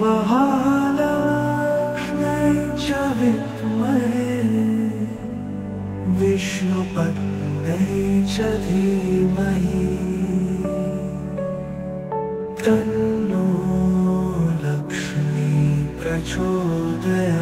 महालक्ष्मी च विद्महे विष्णुपत्न्यै च धीमहि तन्नो लक्ष्मी प्रचोदयात्।